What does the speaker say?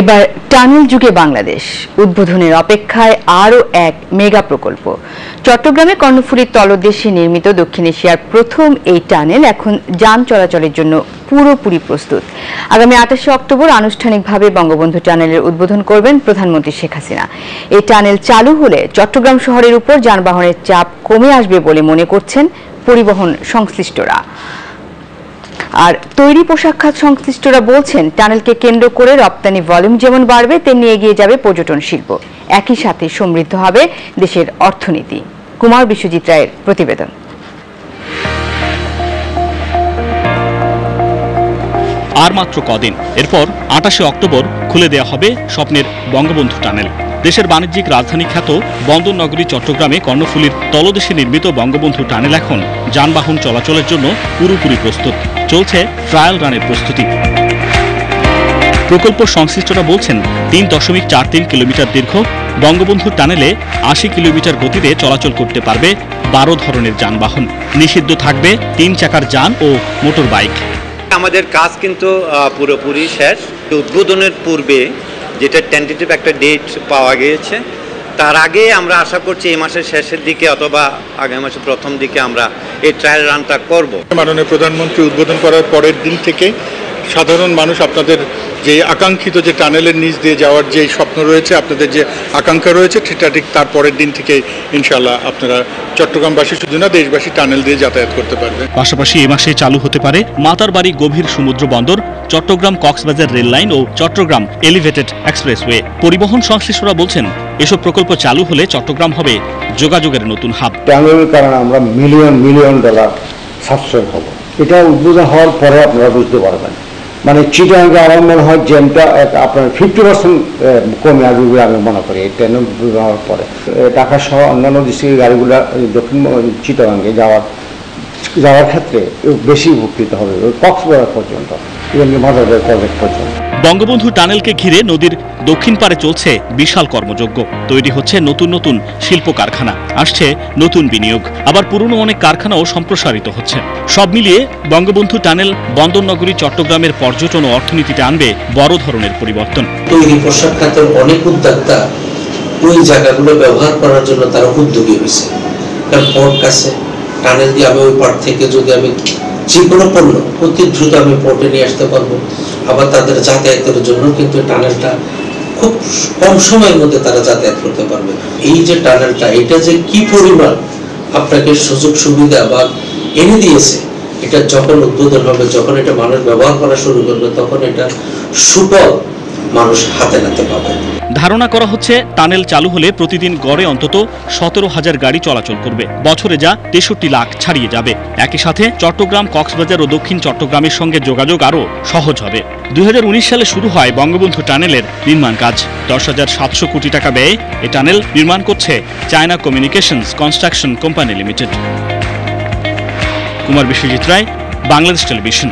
এবার টানেল যুগে বাংলাদেশ। উদ্বোধনের অপেক্ষায় আরও এক মেগা প্রকল্প। চট্টগ্রামে কর্ণফুলীর তলদেশে নির্মিত দক্ষিণ এশিয়ার প্রথম এই টানেল এখন যান চলাচলের জন্য পুরোপুরি প্রস্তুত। আগামী আঠাশে অক্টোবর আনুষ্ঠানিকভাবে বঙ্গবন্ধু টানেলের উদ্বোধন করবেন প্রধানমন্ত্রী শেখ হাসিনা। এই টানেল চালু হলে চট্টগ্রাম শহরের উপর যানবাহনের চাপ কমে আসবে বলে মনে করছেন পরিবহন সংশ্লিষ্টরা। আর তৈরি পোশাক খাত সংশ্লিষ্টরা বলছেন, টানেলকে কেন্দ্র করে রপ্তানি ভলিউম যেমন বাড়বে, তেমনি এগিয়ে যাবে পর্যটন শিল্প। একই সাথে সমৃদ্ধ হবে দেশের অর্থনীতি। কুমার বিশ্বজিৎ রায়ের প্রতিবেদন। আর মাত্র কদিন, এরপর আটাশে অক্টোবর খুলে দেওয়া হবে স্বপ্নের বঙ্গবন্ধু টানেল। দেশের বাণিজ্যিক রাজধানী খ্যাত বন্দর নগরী চট্টগ্রামে কর্ণফুলীর তলদেশে নির্মিত বঙ্গবন্ধু টানেল এখন যানবাহন চলাচলের জন্য পুরোপুরি প্রস্তুত। চলছে ট্রায়াল রানের প্রস্তুতি। প্রকল্প সংশ্লিষ্টরা বলছেন, তিন দশমিক চার তিন কিলোমিটার দীর্ঘ বঙ্গবন্ধু টানেলে আশি কিলোমিটার গতিতে চলাচল করতে পারবে বারো ধরনের যানবাহন। নিষিদ্ধ থাকবে তিন চাকার যান ও মোটর বাইক আমাদের কাজ কিন্তু পুরোপুরি শেষ। উদ্বোধনের পূর্বে যেটা টেন্টেটিভ একটা ডেট পাওয়া গিয়েছে। তার আগে আমরা আশা করছি এই মাসের শেষের দিকে অথবা আগামী মাসের প্রথম দিকে আমরা এই ট্রায়াল রানটা করব। মাননীয় প্রধানমন্ত্রী উদ্বোধন করার পরের দিন থেকে সাধারণ মানুষ আপনাদের যে আকাঙ্ক্ষিত যে টানেলের নিচ দিয়ে যাওয়ার যে স্বপ্ন রয়েছে আপনাদের যে আকাঙ্ক্ষা রয়েছে সেটা ঠিক তার পরের দিন থেকে ইনশাল্লাহ আপনারা চট্টগ্রামবাসী শুধু না দেশবাসী টানেল দিয়ে যাতায়াত করতে পারবেন। পাশাপাশি এ মাসে চালু হতে পারে মাতারবাড়ি গভীর সমুদ্র বন্দর চট্টগ্রাম কক্সবাজার রেল লাইন ও চট্টগ্রাম এলিভেটেড এক্সপ্রেসওয়ে। পরিবহন সংশ্লিষ্টরা বলছেন এসব প্রকল্প চালু হলে চট্টগ্রাম হবে যোগাযোগের নতুন হাব। টানেলের কারণে আমরা মিলিয়ন মিলিয়ন ডলার সাশ্রয় হব। এটা উদ্বোধন হওয়ার পরে আপনারা বুঝতে পারবেন। মানে চিটাঙ্গে আমার মনে হয় জেমটা আপনার ফিফটি পার্সেন্ট কমে আসবে বলে আমি মনে করি ট্রেন ব্যবহার পরে। ঢাকা সহ অন্যান্য ডিস্ট্রিক্টের গাড়িগুলো দক্ষিণ চিটাঙ্গে যাওয়ার যাওয়ার ক্ষেত্রে বেশি উপকৃত হবে, কক্সবাজার পর্যন্ত এবং মাদারবাজার পর্যন্ত। বঙ্গবন্ধু টানেলকে ঘিরে নদীর দক্ষিণ পারে চলছে বিশাল কর্মযজ্ঞ। তৈরি হচ্ছে নতুন নতুন শিল্প কারখানা। আসছে নতুন বিনিয়োগ। আবার পুরনো অনেক কারখানাও সম্প্রসারিত হচ্ছে। সব মিলিয়ে বঙ্গবন্ধু টানেল বন্দরনগরী চট্টগ্রামের পর্যটন ও অর্থনীতিতে আনবে বড় ধরনের পরিবর্তন। তৈরি পোশাক খাতের অনেক উদ্যোক্তা ওই জায়গাগুলো ব্যবহার করার জন্য তারা উদ্যোগী হয়েছে। কারণ পোর্ট কাছে টানেল দিয়ে আমি ওই পার্ট থেকে যদি আমি যে কোনো পণ্য অতি দ্রুত আমি পোর্টে নিয়ে আসতে পারব। আবার তাদের যাতায়াতের জন্য কিন্তু টানেলটা খুব কম সময়ের মধ্যে তারা যাতায়াত করতে পারবে। এই যে টানেলটা, এটা যে কি পরিমাণ আপনাকে সুযোগ, সুবিধা বা এনে দিয়েছে, এটা যখন উদ্বোধন হবে, যখন এটা মানুষ ব্যবহার করা শুরু করবে, তখন এটা সুফল মানুষ হাতে নাতে পাবে। ধারণা করা হচ্ছে, টানেল চালু হলে প্রতিদিন গড়ে অন্তত সতেরো হাজার গাড়ি চলাচল করবে। বছরে যা তেষট্টি লাখ ছাড়িয়ে যাবে। একই সাথে চট্টগ্রাম, কক্সবাজার ও দক্ষিণ চট্টগ্রামের সঙ্গে যোগাযোগ আরও সহজ হবে। দুই হাজার উনিশ সালে শুরু হয় বঙ্গবন্ধু টানেলের নির্মাণ কাজ। দশ হাজার সাতশো কোটি টাকা ব্যয়ে এ টানেল নির্মাণ করছে China Communications Construction Company Limited. Kumar Biswajit Roy, Bangladesh television.